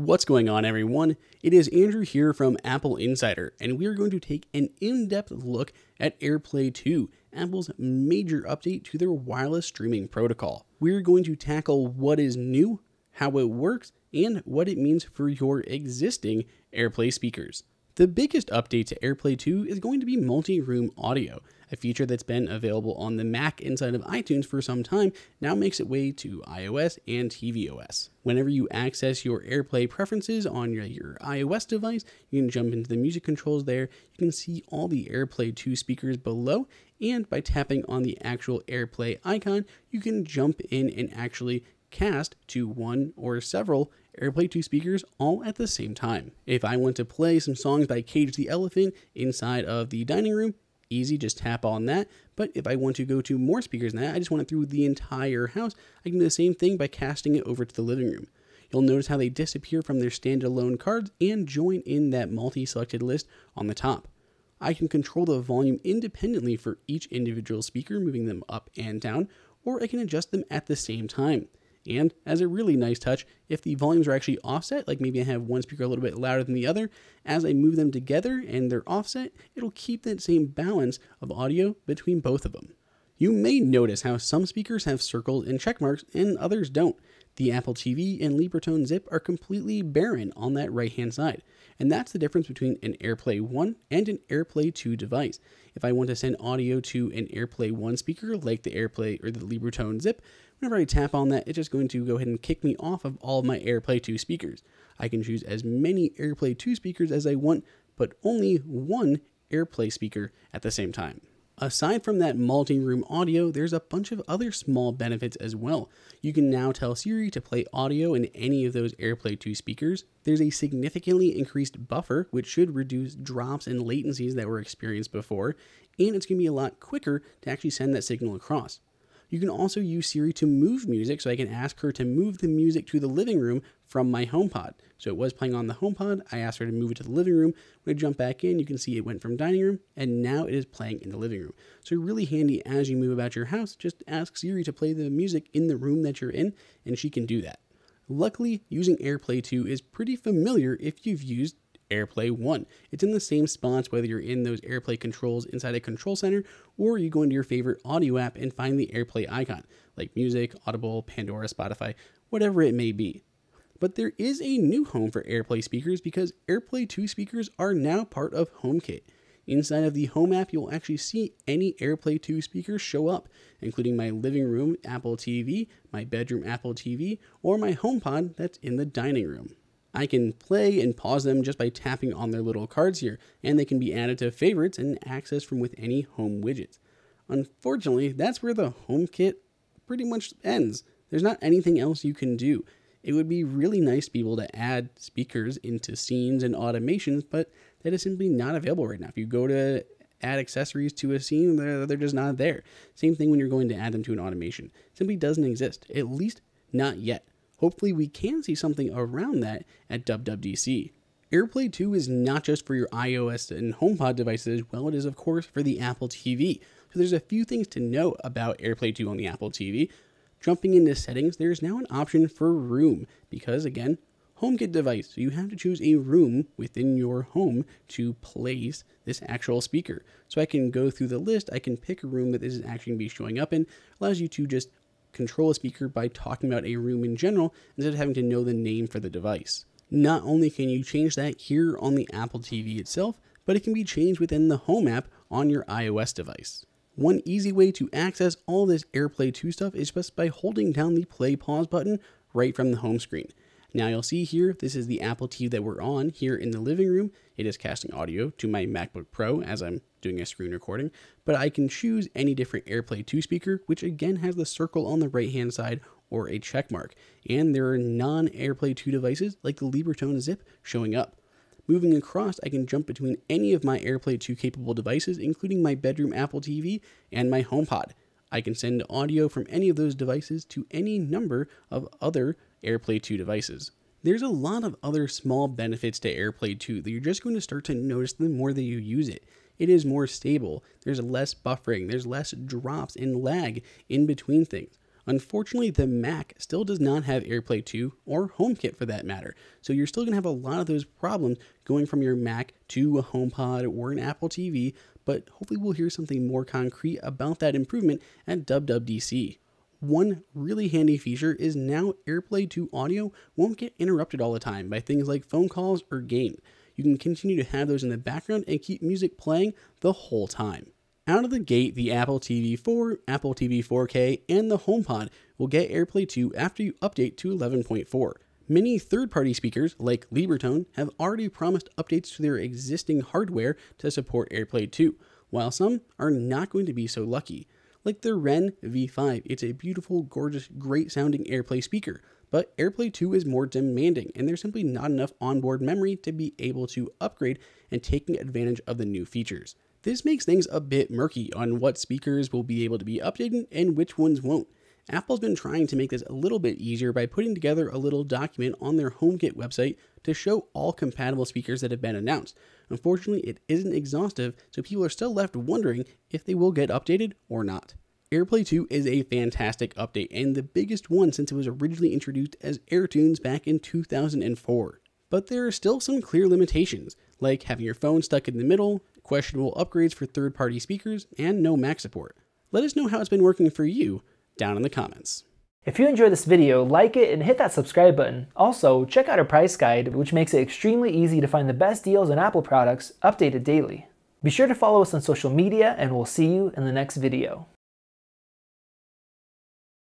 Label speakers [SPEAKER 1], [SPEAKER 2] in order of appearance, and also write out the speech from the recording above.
[SPEAKER 1] What's going on, everyone? It is Andrew here from AppleInsider, and we are going to take an in depth look at AirPlay 2, Apple's major update to their wireless streaming protocol. We're going to tackle what is new, how it works, and what it means for your existing AirPlay speakers. The biggest update to AirPlay 2 is going to be multi room audio a feature that's been available on the Mac inside of iTunes for some time, now makes its way to iOS and tvOS. Whenever you access your AirPlay preferences on your, your iOS device, you can jump into the music controls there. You can see all the AirPlay 2 speakers below, and by tapping on the actual AirPlay icon, you can jump in and actually cast to one or several AirPlay 2 speakers all at the same time. If I want to play some songs by Cage the Elephant inside of the dining room, easy, just tap on that. But if I want to go to more speakers than that, I just want it through the entire house, I can do the same thing by casting it over to the living room. You'll notice how they disappear from their standalone cards and join in that multi-selected list on the top. I can control the volume independently for each individual speaker, moving them up and down, or I can adjust them at the same time. And as a really nice touch, if the volumes are actually offset, like maybe I have one speaker a little bit louder than the other, as I move them together and they're offset, it'll keep that same balance of audio between both of them. You may notice how some speakers have circles and check marks and others don't. The Apple TV and Libratone Zip are completely barren on that right hand side, and that's the difference between an AirPlay 1 and an AirPlay 2 device. If I want to send audio to an AirPlay 1 speaker like the AirPlay or the Libratone Zip, whenever I tap on that, it's just going to go ahead and kick me off of all of my AirPlay 2 speakers. I can choose as many AirPlay 2 speakers as I want, but only one AirPlay speaker at the same time. Aside from that multi-room audio, there's a bunch of other small benefits as well. You can now tell Siri to play audio in any of those AirPlay 2 speakers. There's a significantly increased buffer, which should reduce drops and latencies that were experienced before, and it's going to be a lot quicker to actually send that signal across. You can also use Siri to move music, so I can ask her to move the music to the living room from my HomePod. So it was playing on the HomePod. I asked her to move it to the living room. When I jump back in, you can see it went from dining room, and now it is playing in the living room. So really handy as you move about your house. Just ask Siri to play the music in the room that you're in, and she can do that. Luckily, using AirPlay 2 is pretty familiar if you've used AirPlay 1. It's in the same spots whether you're in those AirPlay controls inside a control center or you go into your favorite audio app and find the AirPlay icon, like Music, Audible, Pandora, Spotify, whatever it may be. But there is a new home for AirPlay speakers because AirPlay 2 speakers are now part of HomeKit. Inside of the Home app, you'll actually see any AirPlay 2 speakers show up, including my living room Apple TV, my bedroom Apple TV, or my HomePod that's in the dining room. I can play and pause them just by tapping on their little cards here, and they can be added to favorites and accessed from with any home widgets. Unfortunately, that's where the HomeKit pretty much ends. There's not anything else you can do. It would be really nice to be able to add speakers into scenes and automations, but that is simply not available right now. If you go to add accessories to a scene, they're, they're just not there. Same thing when you're going to add them to an automation. It simply doesn't exist, at least not yet. Hopefully, we can see something around that at WWDC. AirPlay 2 is not just for your iOS and HomePod devices, well, it is, of course, for the Apple TV. So, there's a few things to know about AirPlay 2 on the Apple TV. Jumping into settings, there's now an option for room because, again, HomeKit device. So you have to choose a room within your home to place this actual speaker. So I can go through the list, I can pick a room that this is actually going to be showing up in, allows you to just control a speaker by talking about a room in general instead of having to know the name for the device. Not only can you change that here on the Apple TV itself, but it can be changed within the Home app on your iOS device. One easy way to access all this AirPlay 2 stuff is just by holding down the play pause button right from the home screen. Now you'll see here, this is the Apple TV that we're on here in the living room. It is casting audio to my MacBook Pro as I'm doing a screen recording, but I can choose any different AirPlay 2 speaker, which again has the circle on the right hand side or a check mark. And there are non AirPlay 2 devices like the Libratone Zip showing up. Moving across, I can jump between any of my AirPlay 2 capable devices, including my bedroom Apple TV and my HomePod. I can send audio from any of those devices to any number of other AirPlay 2 devices. There's a lot of other small benefits to AirPlay 2 that you're just going to start to notice the more that you use it. It is more stable, there's less buffering, there's less drops and lag in between things. Unfortunately, the Mac still does not have AirPlay 2 or HomeKit for that matter, so you're still going to have a lot of those problems going from your Mac to a HomePod or an Apple TV, but hopefully we'll hear something more concrete about that improvement at WWDC. One really handy feature is now AirPlay 2 audio won't get interrupted all the time by things like phone calls or games. You can continue to have those in the background and keep music playing the whole time. Out of the gate, the Apple TV 4, Apple TV 4K, and the HomePod will get AirPlay 2 after you update to 11.4. Many third party speakers, like Libratone, have already promised updates to their existing hardware to support AirPlay 2, while some are not going to be so lucky. Like the Wren V5, it's a beautiful, gorgeous, great sounding AirPlay speaker, but AirPlay 2 is more demanding, and there's simply not enough onboard memory to be able to upgrade and taking advantage of the new features. This makes things a bit murky on what speakers will be able to be updated and which ones won't. Apple's been trying to make this a little bit easier by putting together a little document on their HomeKit website to show all compatible speakers that have been announced. Unfortunately, it isn't exhaustive, so people are still left wondering if they will get updated or not. AirPlay 2 is a fantastic update and the biggest one since it was originally introduced as AirTunes back in 2004. But there are still some clear limitations, like having your phone stuck in the middle, questionable upgrades for third party speakers, and no Mac support. Let us know how it's been working for you down in the comments.
[SPEAKER 2] If you enjoyed this video, like it and hit that subscribe button. Also, check out our price guide, which makes it extremely easy to find the best deals on Apple products updated daily. Be sure to follow us on social media and we'll see you in the next video.